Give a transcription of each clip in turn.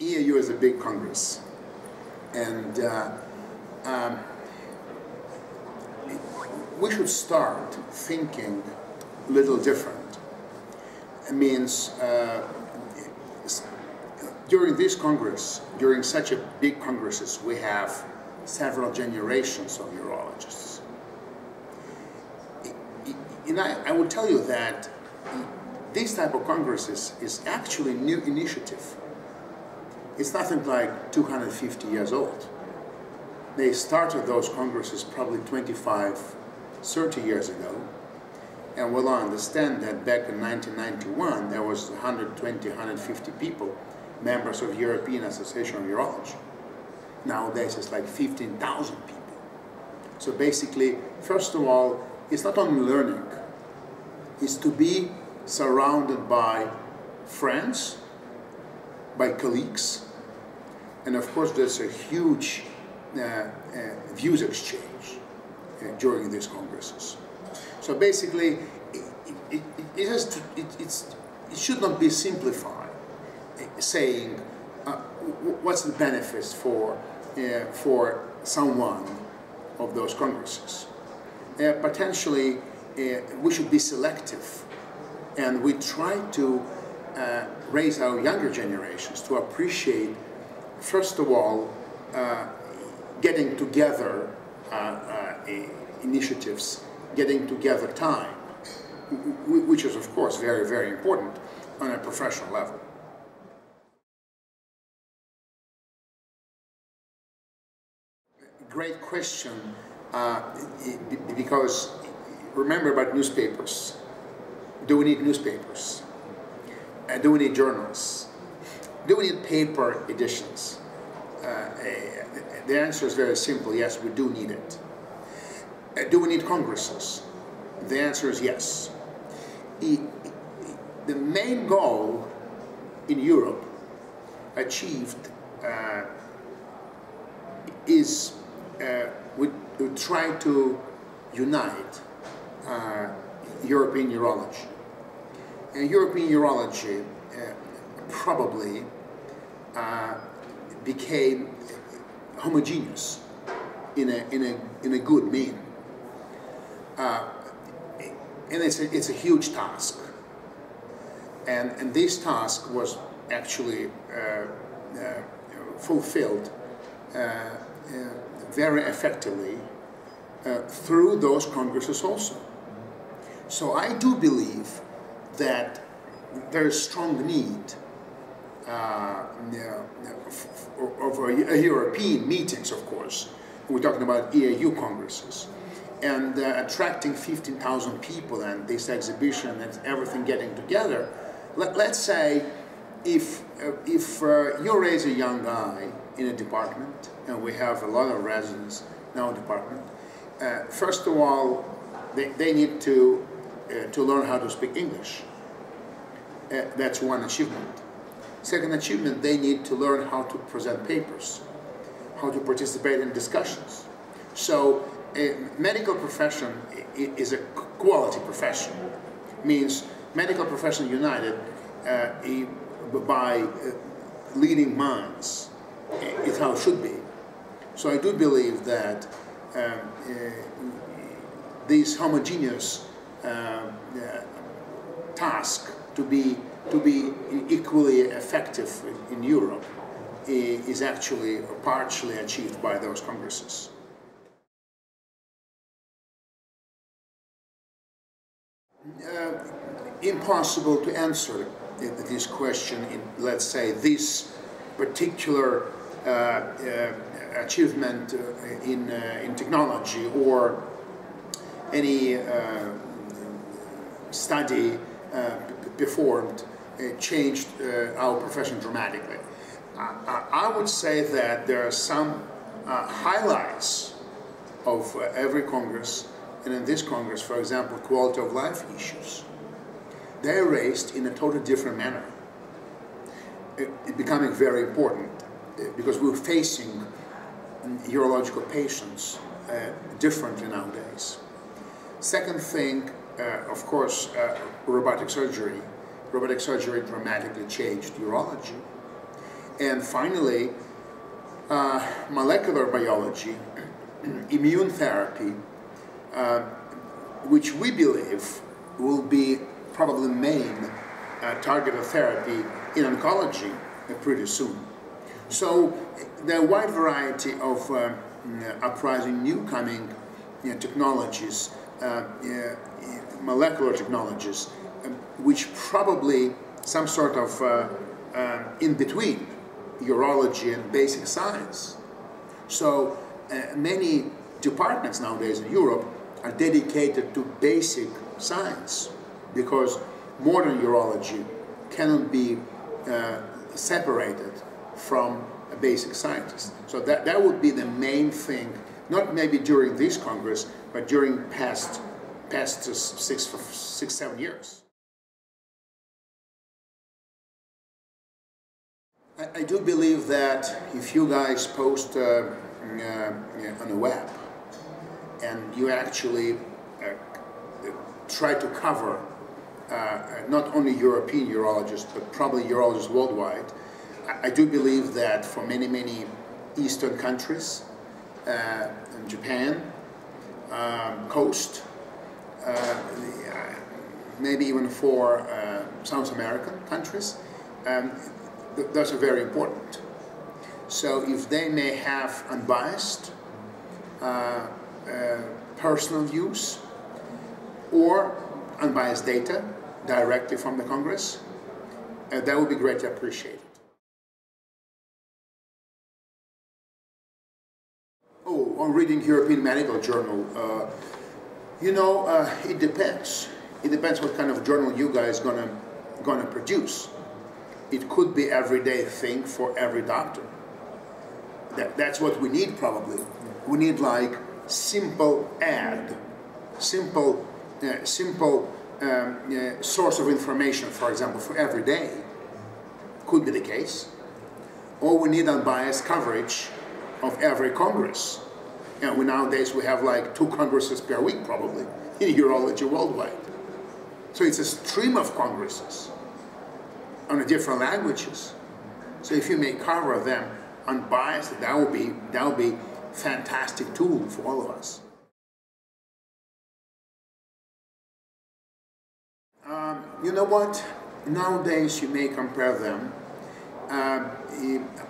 EAU is a big congress, and uh, um, we should start thinking a little different. It means uh, during this congress, during such a big congresses, we have several generations of urologists. And I, I will tell you that this type of congresses is actually new initiative it's nothing like 250 years old. They started those congresses probably 25, 30 years ago. And well, understand that back in 1991, there was 120, 150 people, members of European Association of Urology. Nowadays, it's like 15,000 people. So basically, first of all, it's not only learning, it's to be surrounded by friends, by colleagues, and of course, there's a huge uh, uh, views exchange uh, during these congresses. So basically, it, it, it, has to, it, it should not be simplified, uh, saying uh, what's the benefits for, uh, for someone of those congresses. potentially, we should be selective and we try to raise our younger generations to appreciate first of all, uh, getting together uh, uh, initiatives, getting together time, which is, of course, very, very important on a professional level. Great question, uh, because remember about newspapers. Do we need newspapers? Do we need journals? Do we need paper editions? Uh, the answer is very simple, yes, we do need it. Uh, do we need congresses? The answer is yes. the main goal in Europe achieved uh, is uh, we, we, try to unite uh, European urology. And European urology probably uh, became homogeneous in a, in a, in a good mean. Uh, and it's a, it's a huge task. And, and this task was actually uh, uh fulfilled uh, uh, very effectively through those congresses also. So I do believe that there is strong need uh, of European meetings, of course. We're talking about EAU congresses. And uh, attracting 15,000 people and this exhibition and everything getting together. Let, us say if, uh, if uh, you raise a young guy in a department, and we have a lot of residents in our department, uh, first of all, they, they need to, uh, to learn how to speak English. that's one achievement. Second achievement, they need to learn how to present papers, how to participate in discussions. So a medical profession is a quality profession, means medical profession united uh, by uh, leading minds is how it should be. So I do believe that um, uh, this homogeneous uh, uh, task to be to be equally effective in Europe is actually partially achieved by those congresses. Uh, impossible to answer this question in, let's say, this particular uh, uh, achievement uh, in, uh, in technology or any uh, study performed uh, changed uh, our profession dramatically. I, I, would say that there are some uh, highlights of every Congress, and in this Congress, for example, quality of life issues. They're raised in a totally different manner, it, it becoming very important because we're facing urological patients uh, differently nowadays. Second thing, uh, of course, uh, robotic surgery robotic surgery dramatically changed urology. And finally, uh, molecular biology, immune therapy, uh, which we believe will be probably main uh, target of therapy in oncology uh, pretty soon. So there are a wide variety of uh, uprising new coming you know, technologies, uh, molecular technologies, um, which probably some sort of uh, uh, in between urology and basic science. So uh, many departments nowadays in Europe are dedicated to basic science because modern urology cannot be uh, separated from a basic scientist. So that, that would be the main thing, not maybe during this Congress, but during past, past six, six, seven years. I, I do believe that if you guys post uh, uh, on the web and you actually uh, try to cover uh, not only European urologists, but probably urologists worldwide, I, I do believe that for many, many Eastern countries, uh, Japan, um, coast, uh, maybe even for South American countries, um, th those are very important. So if they may have unbiased uh, uh, personal views or unbiased data directly from the Congress, uh, that would be greatly appreciated. Oh, on reading European Medical Journal, uh, you know, uh, it depends. It depends what kind of journal you guys gonna gonna produce it could be everyday thing for every doctor. That, that's what we need probably. We need like simple ad, simple, uh, simple um, uh, source of information, for example, for every day. Could be the case. Or we need unbiased coverage of every Congress. And we, nowadays we have like two congresses per week probably in urology worldwide. So it's a stream of congresses on different languages. So if you may cover them unbiased, that would be that would be fantastic tool for all of us. Um, you know what? Nowadays you may compare them. Uh,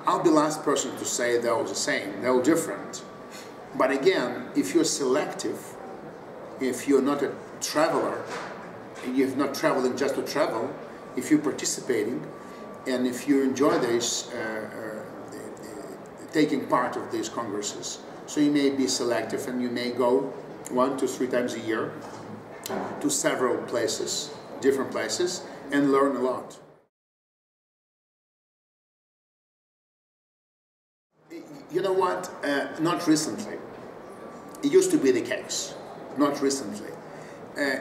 I'll be the last person to say they're all the same. They're all different. But again, if you're selective, if you're not a traveler, and you're not traveling just to travel, if you're participating and if you enjoy this, uh, uh, taking part of these congresses. So you may be selective and you may go one to three times a year to several places, different places, and learn a lot. You know what? Uh, not recently. It used to be the case. Not recently. Uh,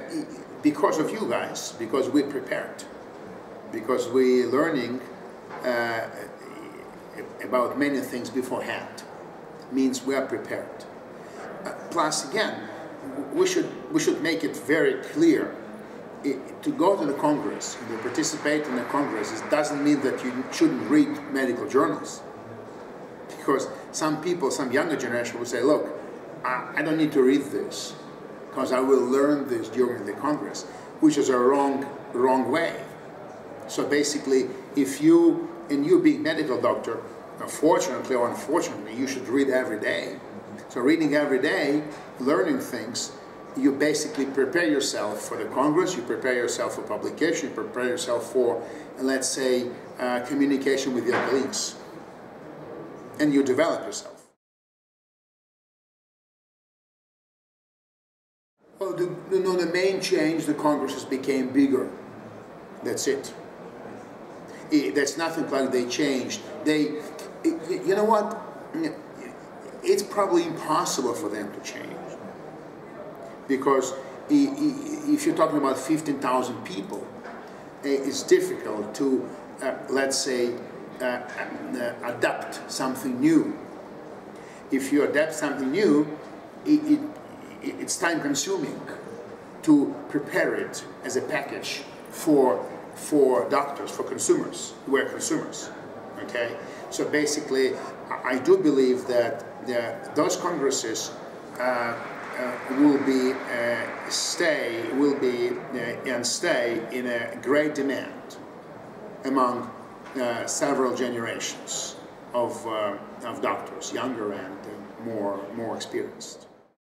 because of you guys, because we prepared because we're learning uh, about many things beforehand. Means we are prepared. Uh, plus, again, we should we should make it very clear. It, to go to the Congress, to participate in the Congress, it doesn't mean that you shouldn't read medical journals. Because some people, some younger generation will say, look, I, I don't need to read this because I will learn this during the Congress, which is a wrong, wrong way. So basically, if you, and you being medical doctor, fortunately or unfortunately, you should read every day. So reading every day, learning things, you basically prepare yourself for the Congress, you prepare yourself for publication, you prepare yourself for, let's say, uh, communication with your colleagues. And you develop yourself. Well, the, you know, the main change, the Congresses became bigger. That's it it, that's nothing like they changed. They, it, you know what? It's probably impossible for them to change because if you're talking about 15,000 people, it's difficult to, uh, let's say, uh, uh, adapt something new. If you adapt something new, it, it, it's time consuming to prepare it as a package for, for doctors, for consumers, who are consumers, okay? So basically, I do believe that, those congresses uh, uh, will be uh, stay will be uh, and stay in a great demand among uh, several generations of, uh, of doctors, younger and more, more experienced.